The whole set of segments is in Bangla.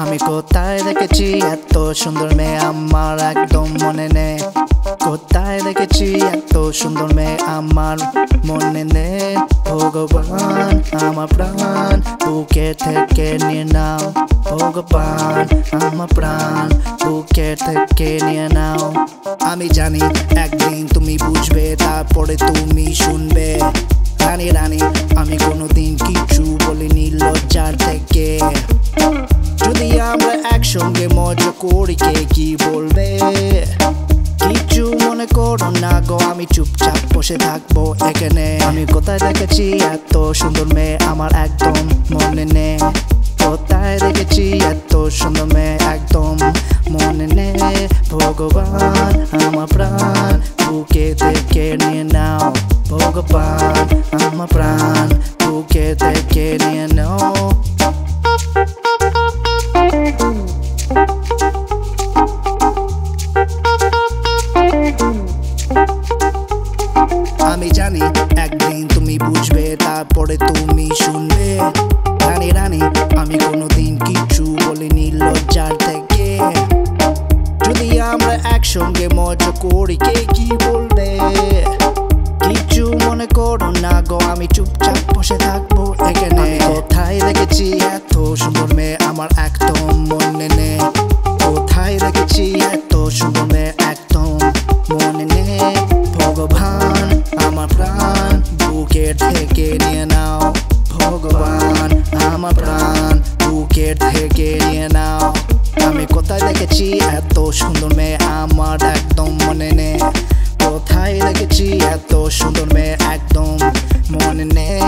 আমি কোথায় দেখেছি এত সুন্দর মেয়ে? আমার একদম মনে নেই। কোথায় দেখেছি এত সুন্দর মেয়ে আমার? মনে নেই, ভগবান, আমার প্রাণ। বুকে থেকে নিয়ে নাও, ভগবান, আমার প্রাণ। বুকে থেকে নিয়ে নাও। আমি জানি একদিন তুমি বুঝবে, তারপরে তুমি শুনবে। রানী রানী, আমি কোনোদিন কিছু বলিনি লজ্জার থেকে। যদি আমরা একসঙ্গে মজা করি, কে কি বলবে? না আমি চুপচাপ বসে থাকব এখানে। আমি কোথায় দেখেছি এত সুন্দর মেয়ে? আমার একদম মনে নেই। কোথায় দেখেছি এত সুন্দর মেয়ে? একদম মনে নেই। ভগবান, আমার প্রাণ, বুকে থেকে নিয়ে নাও। ভগবান, আমার প্রাণ, বুকে থেকে নিয়ে আমি জানি, একদিন তুমি বুঝবে, তারপরে তুমি শুনবে। রানী রানী, আমি কোনোদিন কিছু বলিনি লজ্জার থেকে। যদি আমরা একসঙ্গে মজা করি, কে কি বলবে? কিছু মনে করো না গো, আমি চুপচাপ বসে থাকব এখানে। কোথায় দেখেছি এত সুন্দর মেয়ে, আমার একদম মনে নেই। আমার প্রাণ, বুকের থেকে নিয়ে নাও। আমি কোথায় দেখেছি এত সুন্দর মেয়ে? আমার একদম মনে নেই। কোথায় দেখেছি এত সুন্দর মেয়ে? একদম মনে নেই।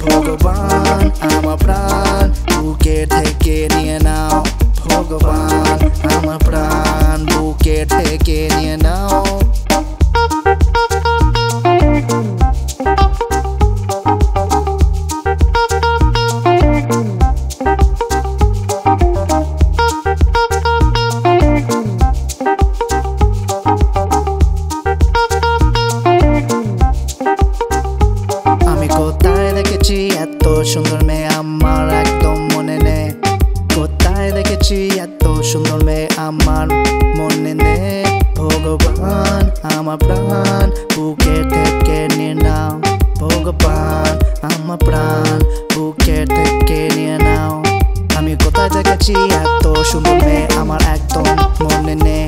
ভগবান আমার প্রাণ, বুকের থেকে নিয়ে নাও। ভগবান আমার প্রাণ। প্রাণ আমার প্রাণ, বুকে থেকে নিয়ে নাও। ভগবান, আমার প্রাণ, বুকে থেকে নিয়ে নাও। আমি কোথায় দেখেছি এত সুন্দর মেয়ে, আমার একদম মনে নেই।